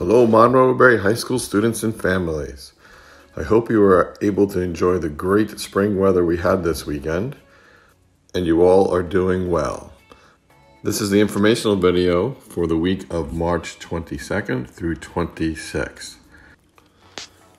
Hello, Monroe-Woodbury High School students and families. I hope you were able to enjoy the great spring weather we had this weekend, and you all are doing well. This is the informational video for the week of March 22nd through 26th.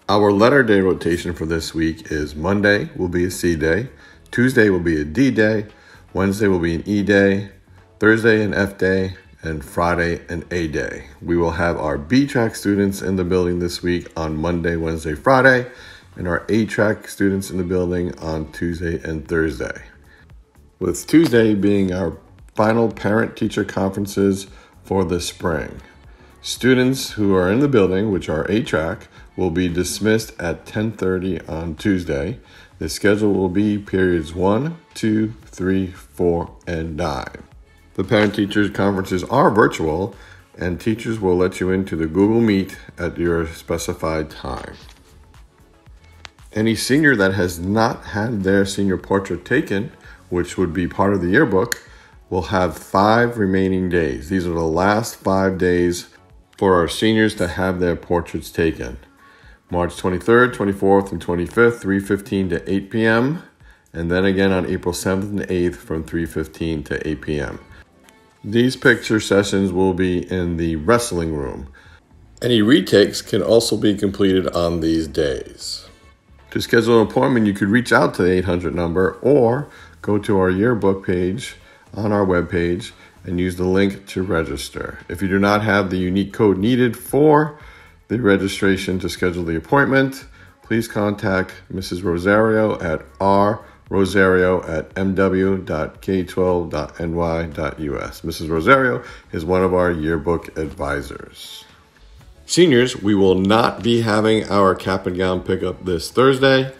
Our letter day rotation for this week is Monday will be a C day, Tuesday will be a D day, Wednesday will be an E day, Thursday an F day, and Friday an A day. We will have our B track students in the building this week on Monday, Wednesday, Friday, and our A track students in the building on Tuesday and Thursday. With Tuesday being our final parent teacher conferences for the spring. Students who are in the building, which are A track, will be dismissed at 10:30 on Tuesday. The schedule will be periods 1, 2, 3, 4, and 9. The parent teachers conferences are virtual, and teachers will let you into the Google Meet at your specified time. Any senior that has not had their senior portrait taken, which would be part of the yearbook, will have five remaining days. These are the last five days for our seniors to have their portraits taken. March 23rd, 24th, and 25th, 3:15 to 8 p.m., and then again on April 7th and 8th from 3:15 to 8 p.m. These picture sessions will be in the wrestling room. Any retakes can also be completed on these days. To schedule an appointment, you could reach out to the 800 number or go to our yearbook page on our webpage and use the link to register. If you do not have the unique code needed for the registration to schedule the appointment, please contact Mrs. Rosario at r rosario at mw.k12.ny.us. Mrs. Rosario is one of our yearbook advisors. Seniors, we will not be having our cap and gown pickup this Thursday.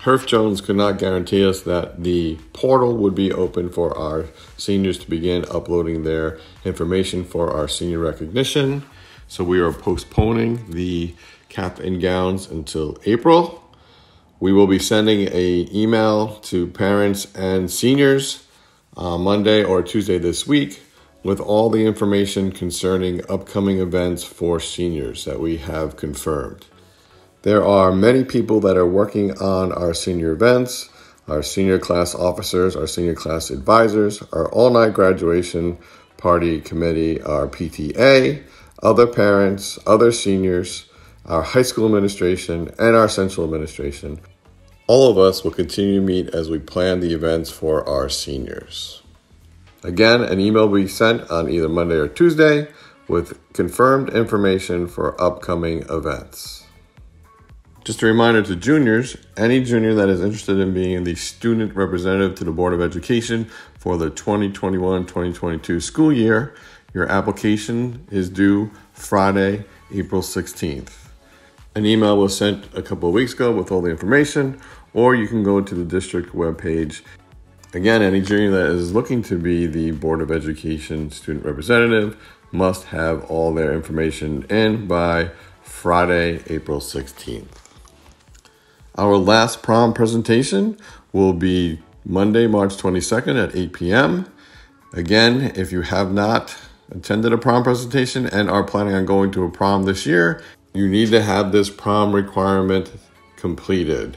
Herff Jones could not guarantee us that the portal would be open for our seniors to begin uploading their information for our senior recognition. So we are postponing the cap and gowns until April. We will be sending a email to parents and seniors uh, Monday or Tuesday this week with all the information concerning upcoming events for seniors that we have confirmed. There are many people that are working on our senior events, our senior class officers, our senior class advisors, our all night graduation party committee, our PTA, other parents, other seniors, our high school administration, and our central administration. All of us will continue to meet as we plan the events for our seniors. Again, an email will be sent on either Monday or Tuesday with confirmed information for upcoming events. Just a reminder to juniors any junior that is interested in being the student representative to the Board of Education for the 2021 2022 school year, your application is due Friday, April 16th. An email was sent a couple of weeks ago with all the information, or you can go to the district webpage. Again, any junior that is looking to be the Board of Education student representative must have all their information in by Friday, April 16th. Our last prom presentation will be Monday, March 22nd at 8 p.m. Again, if you have not attended a prom presentation and are planning on going to a prom this year, you need to have this prom requirement completed.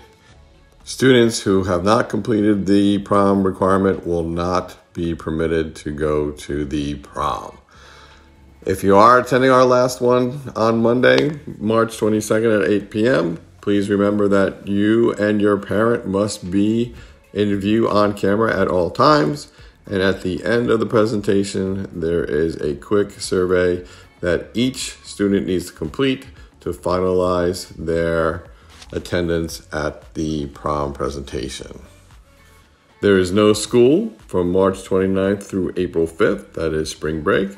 Students who have not completed the prom requirement will not be permitted to go to the prom. If you are attending our last one on Monday, March 22nd at 8 p.m., please remember that you and your parent must be in view on camera at all times. And at the end of the presentation, there is a quick survey that each student needs to complete to finalize their attendance at the prom presentation. There is no school from March 29th through April 5th, that is spring break.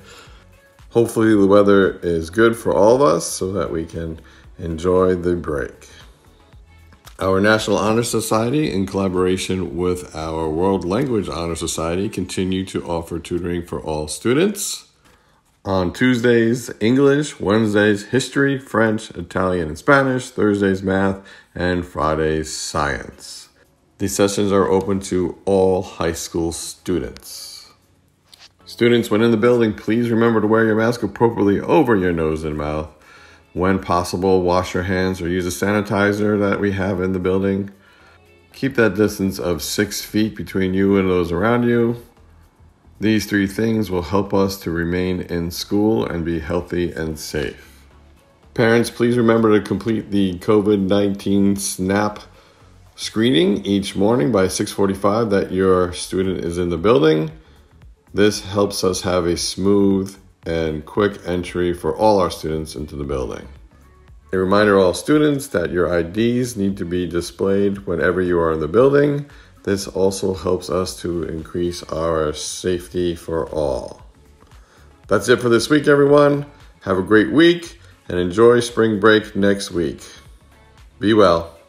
Hopefully, the weather is good for all of us so that we can enjoy the break. Our National Honor Society, in collaboration with our World Language Honor Society, continue to offer tutoring for all students. On Tuesdays, English, Wednesdays, history, French, Italian, and Spanish, Thursdays, math, and Fridays, science. These sessions are open to all high school students. Students, when in the building, please remember to wear your mask appropriately over your nose and mouth. When possible, wash your hands or use a sanitizer that we have in the building. Keep that distance of six feet between you and those around you. These three things will help us to remain in school and be healthy and safe. Parents, please remember to complete the COVID 19 SNAP screening each morning by 6:45 that your student is in the building. This helps us have a smooth and quick entry for all our students into the building. A reminder all students that your IDs need to be displayed whenever you are in the building. This also helps us to increase our safety for all. That's it for this week, everyone. Have a great week and enjoy spring break next week. Be well.